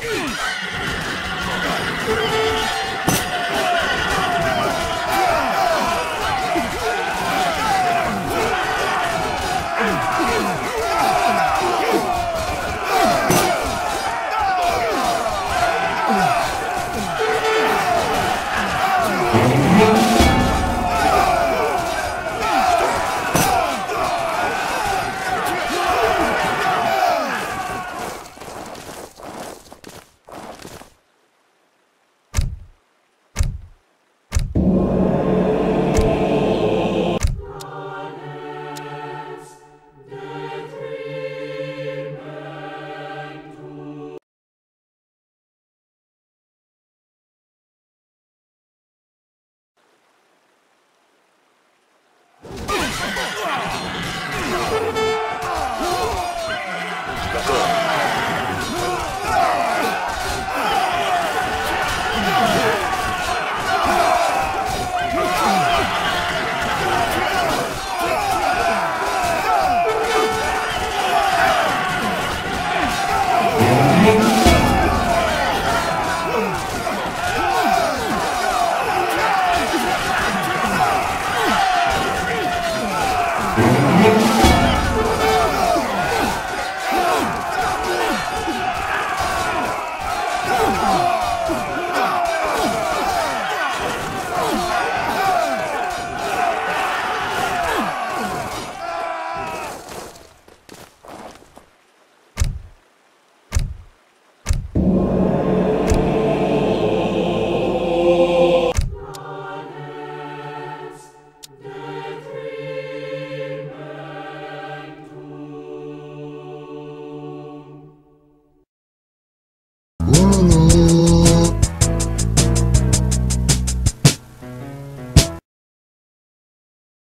Yeah.